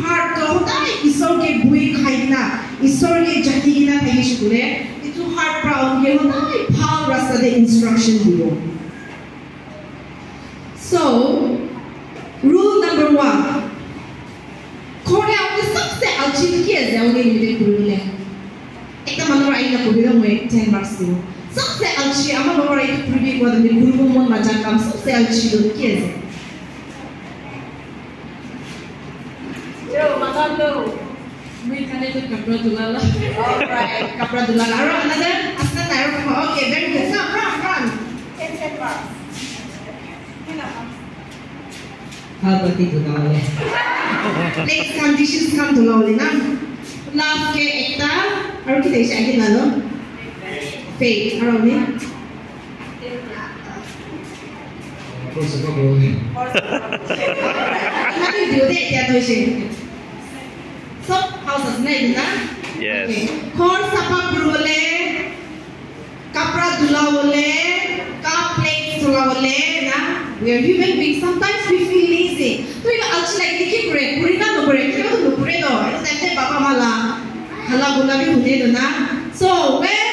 hard to hodai isor ke bui khaina isor ke jati gina thagi shikune itu hard proud ke hodai phal rasta de instruction dibo so rule number 1 kore apni sabse achi ki hai jaunge mujhe kurule ekta manor aina kurule moe 10 marks dibo सबसे अच्छी हमारे एक प्रीवी को दिन गुरु मन मज़ा काम सबसे अच्छी लोग किए हैं said Kapra Dulala. Alright, Kapra Dulala. Alright, another. Ask that Okay, very good. Now, run, run. Ten seconds. How about it, Dulala? Next conditions come to Lowly, na? Love ke ekta? Aro kita isya ikin na, no? Fake. Fake. Aro ni? Of course, I'm not going to do that. Of course, I'm. Na yun? Yes. Okay. Kor sapa purwale, kapra dulawale, cup plates na? We are human beings. Sometimes we feel lazy. So, yung alchi like, di kipure, puri na no pure, kaya no pure no. Ito tayo baba mala, hala gula bi hune do na. So, when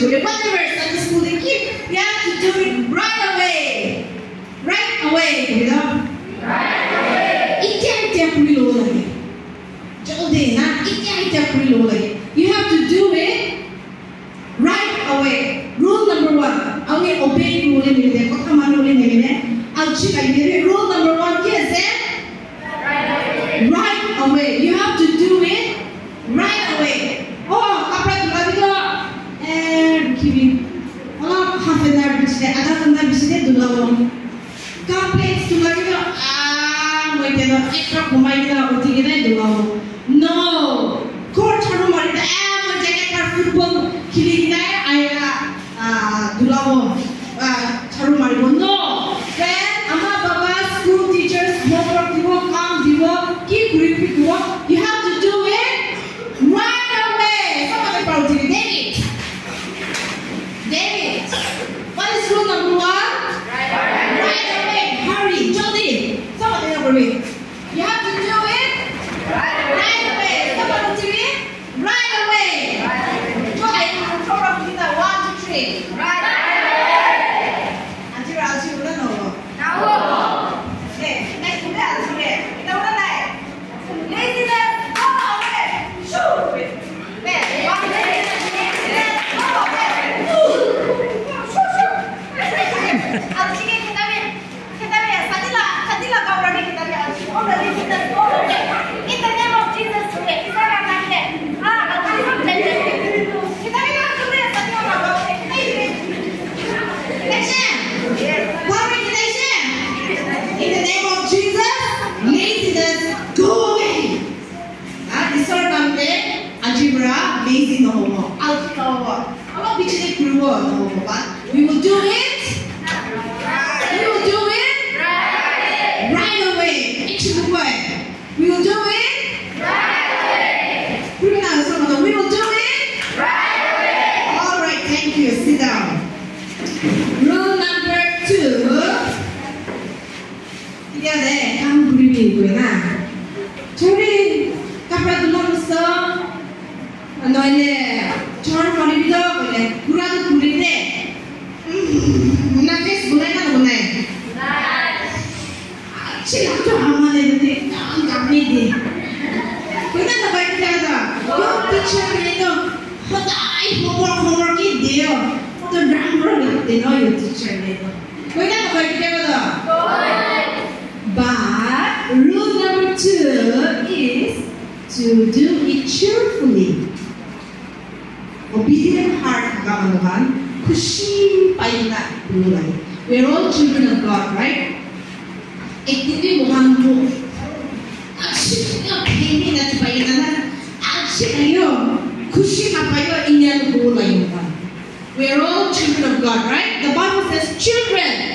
gule, whatever, Sunday school they keep, you have to do it right away. Right away, you know? Itya itya puri lo lagi. Jaldi na, itya itya puri lo lagi. You have to do it right away. Rule number one. Okay, obey rule ni mile. Kota mana rule ni mile? Alchi kaya mile. Rule number one kya se? Right away. You have to do it right away. Oh, kapra dula bito. Eh, kibi. Oh, half an hour bisne, ada tanda bisne dula wong. Complex dula bito. Ah, mo ito extra kumay na uti na dula wong. No. Court haru mari na eh, mo jaga kar football kili na ay ah dula wong. Ah, haru mari mo. No. When ama baba school teachers homework dibo, kam dibo, ki group dibo, you have to do it right away. Somebody proud to David. David. What is rule number one? Right away. Hurry. Jolly. Somebody bicara keluar no homo, Pak? We will do it. We will do it right away. Action away. We will do it right away. We will do it right away. All right, thank you. Sit down. Rule number two. Tidak ada kamu beri gue nah. Curi kapra dulu musa. Anoine. Curi kali itu boleh. Kurang kuri deh. Nangis boleh kan boleh? Sila tu amal ini, jangan kami di. Kita tak baik kita. Kau teacher itu, hodai homework homework ini dia. Tu drama ni, dia no you teacher itu. Kita tak baik kita. But rule number two is to do it cheerfully. Obedient heart kagaman Kushi paina bulay. We're all children of God, right? Iktibi mukhang mo. Actually, nga, hindi na paina na. Actually, kayo, kushi na kayo, inyan bulay mo We're all children of God, right? The Bible says, children,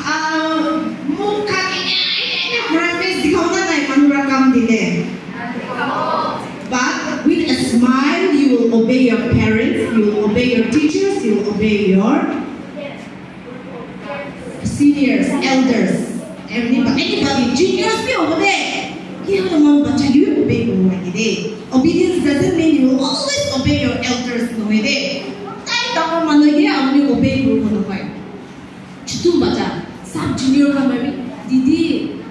uh, muka ini ini grafis di kau nai manurakam dile. But with a smile, you will obey your parents, you will obey your teachers, you will obey your seniors, elders, everybody, anybody, juniors, we obey. Eh? Here the one but you obey your eh? Obedience doesn't mean you will always obey your elders no way. I don't want to hear only obey your no way. Chitumbaja. सब junior का मैं भी दीदी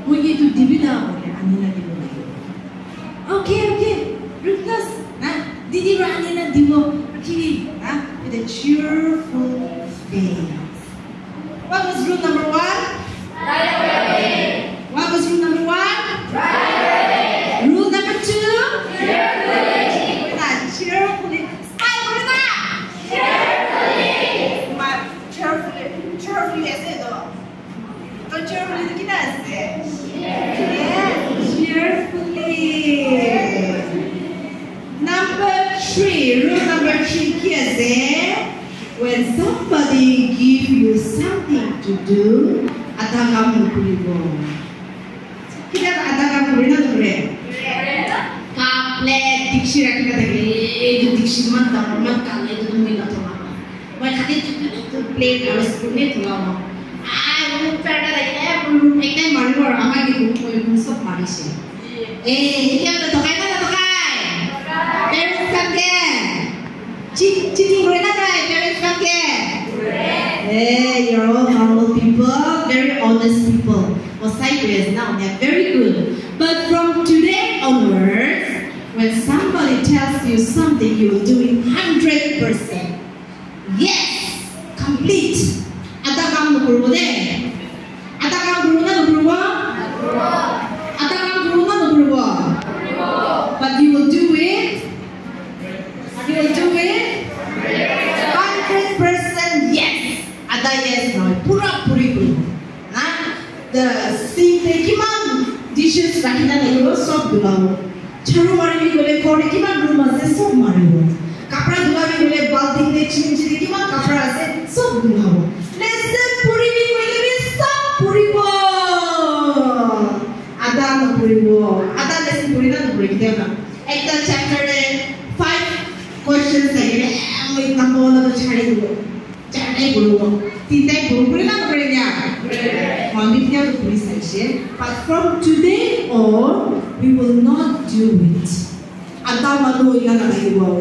वो ये तो दीदी ना बोले आने ना दिलो. Okay, okay, रुकना ना दीदी रानी ना दिलो. Okay, ना with a cheerful face. What was rule number one? What was rule number Cheerfully, look at us. Yes, cheerfully. Number three, rule number three, here when somebody give you something to do, atagam kulibo. Kita atagam kulina tu bre. Kaple diksi rakina tadi, itu diksi man tam man kale itu tu mila tu mama. Wah kati tu tu Eh, ke? Hey, you're all normal people, very honest people. Well, Cyprus now they're very good. But from today onwards, when somebody tells you something, you will do it hundred percent. Yes, complete. Ada kamu guru আহিব চব ধুলাব। ঝাৰু মাৰিবি গ'লে ঘরে কিমান room আছে চব মাৰিব কাপোৰা ধুলাবি গ'লে বাল্টিতে চিমচিতে কিমান কাপোৰা আছে চব ধুলাব। কৰিলে একটা চ্যাপ্টারে ফাইভ কোয়েশ্চেন থাকে। আমি নাম্বারগুলো ছাড়িয়ে দেবো। ai guru. Tintai guru kurilam kurinya. Mami tiap guru saja. But from today on, we will not do it. Atau manu yang nak ibu.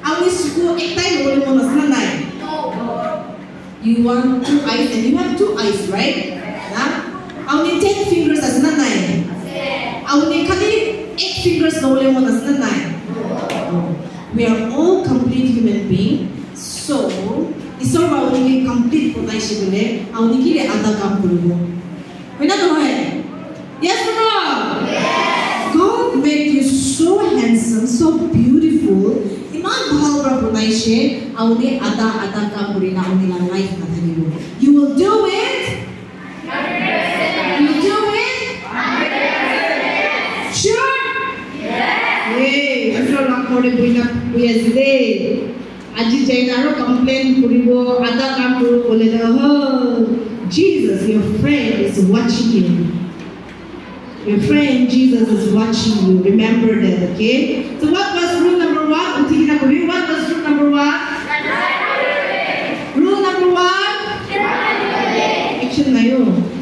Awis suku ektai boleh mana senai. You want two eyes and you have two eyes, right? Nah, awis ten fingers as senai. Awis kali eight fingers boleh mana senai. We are all complete human beings. So, it's all complete বনাইছে বোলে আপুনি কি আধা কাম কৰিব হয় না নহয় Yes or no? God made you so handsome, so beautiful. ইমান ভাল পৰা বনাইছে আপুনি আধা আধা কাম কৰি না আপুনি লাইফ নাথাকিব You will do it. You do it. Sure. Hey, after long করে বই না বই আসলে আজি যাই না আরো কমপ্লেন করিব আদা কাম করব বলে দাও Jesus your friend is watching you Your friend Jesus is watching you. Remember that, okay? So what was rule number one? Utikina kuri. What was rule number one? Rule number one? Action na yun.